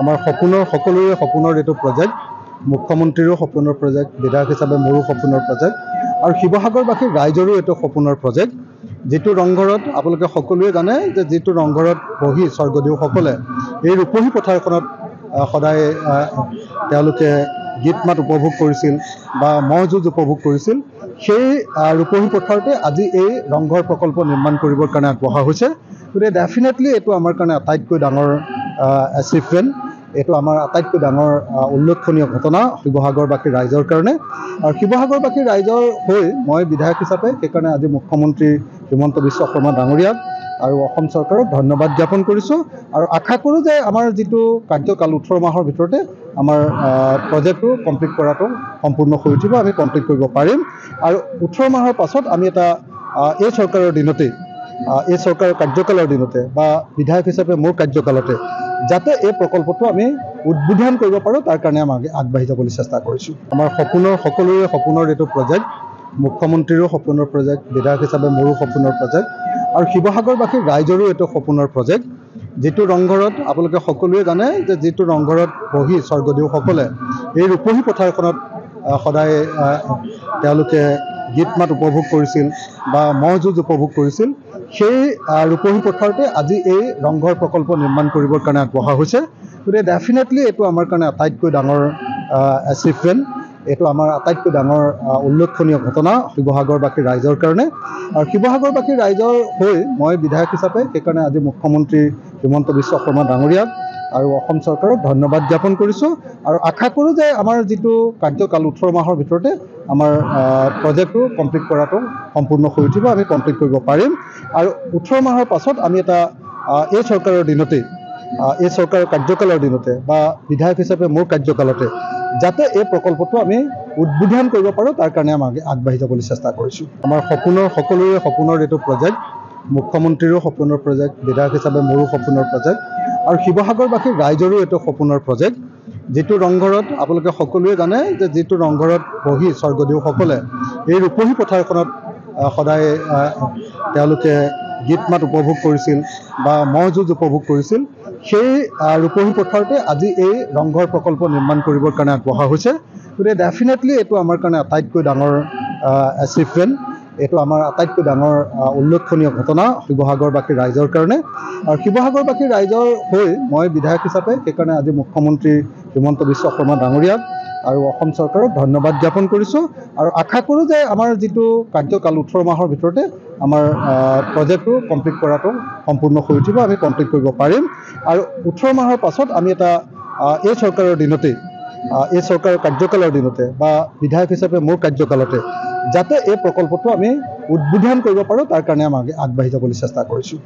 আমাৰ সপোনৰ সকলোৰে সপোনৰ এইটো প্ৰজেক্ট মুখ্যমন্ত্ৰীৰো সপোনৰ প্ৰজেক্ট বিধায়ক হিচাপে মোৰো সপোনৰ প্ৰজেক্ট আৰু শিৱসাগৰবাসী ৰাইজৰো এইটো সপোনৰ প্ৰজেক্ট যিটো ৰংঘৰত আপোনালোকে সকলোৱে জানে যে যিটো ৰংঘৰত বহি স্বৰ্গদেউসকলে এই ৰূপহী পথাৰখনত সদায় তেওঁলোকে গীত মাত উপভোগ কৰিছিল বা ম'হ যুঁজ উপভোগ কৰিছিল সেই ৰূপহী পথাৰতে আজি এই ৰংঘৰ প্ৰকল্প নিৰ্মাণ কৰিবৰ কাৰণে আগবঢ়া হৈছে। গতিকে ডেফিনেটলি এইটো আমাৰ কাৰণে আটাইতকৈ ডাঙৰ এচিভমেণ্ট এইটো আমাৰ আটাইতকৈ ডাঙৰ উল্লেখনীয় ঘটনা শিৱসাগৰবাসী ৰাইজৰ কাৰণে। আৰু শিৱসাগৰবাসী ৰাইজৰ হৈ মই বিধায়ক হিচাপে সেইকাৰণে আজি মুখ্যমন্ত্ৰী হিমন্ত বিশ্ব শৰ্মা ডাঙৰীয়াক আৰু অসম চৰকাৰক ধন্যবাদ জ্ঞাপন কৰিছোঁ। আৰু আশা কৰোঁ যে আমাৰ যিটো কাৰ্যকাল ওঠৰ মাহৰ ভিতৰতে আমাৰ প্ৰজেক্টটো কমপ্লিট কৰাটো সম্পূৰ্ণ হৈ উঠিব আমি কমপ্লিট কৰিব পাৰিম। আৰু ওঠৰ মাহৰ পাছত আমি এটা এই চৰকাৰৰ দিনতেই এই চৰকাৰৰ কাৰ্যকালৰ দিনতে বা বিধায়ক হিচাপে মোৰ কাৰ্যকালতে যাতে এই প্ৰকল্পটো আমি উদ্বোধন কৰিব পাৰোঁ তাৰ কাৰণে আমি আগে- আগবাঢ়ি যাবলৈ চেষ্টা কৰিছোঁ। আমাৰ সপোনৰ সকলোৰে সপোনৰ এইটো প্ৰজেক্ট মুখ্যমন্ত্ৰীৰো সপোনৰ প্ৰজেক্ট বিধায়ক হিচাপে মোৰো সপোনৰ প্ৰজেক্ট আৰু শিৱসাগৰবাসী ৰাইজৰো এইটো সপোনৰ প্ৰজেক্ট যিটো ৰংঘৰত আপোনালোকে সকলোৱে জানে যে যিটো ৰংঘৰত বহি স্বৰ্গদেউসকলে এই ৰূপহী পথাৰখনত সদায় তেওঁলোকে গীত মাত উপভোগ কৰিছিল বা ম'হ যুঁজ উপভোগ কৰিছিল সেই ৰূপহী পথাৰতে আজি এই ৰংঘৰ প্ৰকল্প নিৰ্মাণ কৰিবৰ কাৰণে আগবঢ়া হৈছে। গতিকে ডেফিনেটলি এইটো আমাৰ কাৰণে আটাইতকৈ ডাঙৰ এচিভমেণ্ট এইটো আমাৰ আটাইতকৈ ডাঙৰ উল্লেখনীয় ঘটনা শিৱসাগৰবাসী ৰাইজৰ কাৰণে। আৰু শিৱসাগৰবাসী ৰাইজৰ হৈ মই বিধায়ক হিচাপে সেইকাৰণে আজি মুখ্যমন্ত্ৰী হিমন্ত বিশ্ব শৰ্মা ডাঙৰীয়াক আৰু অসম চৰকাৰক ধন্যবাদ জ্ঞাপন কৰিছোঁ আৰু আশা কৰোঁ যে আমাৰ যিটো কাৰ্যকাল ওঠৰ মাহৰ ভিতৰতে আমাৰ প্ৰজেক্টটো কমপ্লিট কৰাটো সম্পূৰ্ণ হৈ উঠিব আমি কমপ্লিট কৰিব পাৰিম। আৰু ওঠৰ মাহৰ পাছত আমি এটা এই চৰকাৰৰ দিনতেই এই চৰকাৰৰ কাৰ্যকালৰ দিনতে বা বিধায়ক হিচাপে মোৰ কাৰ্যকালতে যাতে এই প্ৰকল্পটো আমি উদ্বোধন কৰিব পাৰোঁ তাৰ কাৰণে আমি আগে- আগবাঢ়ি যাবলৈ চেষ্টা কৰিছোঁ। আমাৰ সপোনৰ সকলোৰে সপোনৰ এইটো প্ৰজেক্ট মুখ্যমন্ত্ৰীৰো সপোনৰ প্ৰজেক্ট বিধায়ক হিচাপে মোৰো সপোনৰ প্ৰজেক্ট আৰু শিৱসাগৰবাসী ৰাইজৰো এইটো সপোনৰ প্ৰজেক্ট যিটো ৰংঘৰত আপোনালোকে সকলোৱে জানে যে যিটো ৰংঘৰত বহি স্বৰ্গদেউসকলে এই ৰূপহী পথাৰখনত সদায় তেওঁলোকে গীত মাত উপভোগ কৰিছিল বা ম'হ যুঁজ উপভোগ কৰিছিল সেই ৰূপহী পথাৰতে আজি এই ৰংঘৰ প্ৰকল্প নিৰ্মাণ কৰিবৰ কাৰণে আগবঢ়া হৈছে। গতিকে ডেফিনেটলি এইটো আমাৰ কাৰণে আটাইতকৈ ডাঙৰ এচিভমেণ্ট এইটো আমাৰ আটাইতকৈ ডাঙৰ উল্লেখনীয় ঘটনা শিৱসাগৰবাসী ৰাইজৰ কাৰণে। আৰু শিৱসাগৰবাসী ৰাইজৰ হৈ মই বিধায়ক হিচাপে সেইকাৰণে আজি মুখ্যমন্ত্ৰী হিমন্ত বিশ্ব শৰ্মা ডাঙৰীয়াক আৰু অসম চৰকাৰক ধন্যবাদ জ্ঞাপন কৰিছোঁ। আৰু আশা কৰোঁ যে আমাৰ যিটো কাৰ্যকাল ওঠৰ মাহৰ ভিতৰতে আমাৰ প্ৰজেক্টটো কমপ্লিট কৰাটো সম্পূৰ্ণ হৈ উঠিব আমি কমপ্লিট কৰিব পাৰিম। আৰু ওঠৰ মাহৰ পাছত আমি এটা এই চৰকাৰৰ দিনতেই এই চৰকাৰৰ কাৰ্যকালৰ দিনতে বা বিধায়ক হিচাপে মোৰ কাৰ্যকালতে যাতে এই প্ৰকল্পটো আমি উদ্বোধন কৰিব পাৰোঁ তাৰ কাৰণে আমি আগে- আগবাঢ়ি যাবলৈ চেষ্টা কৰিছোঁ।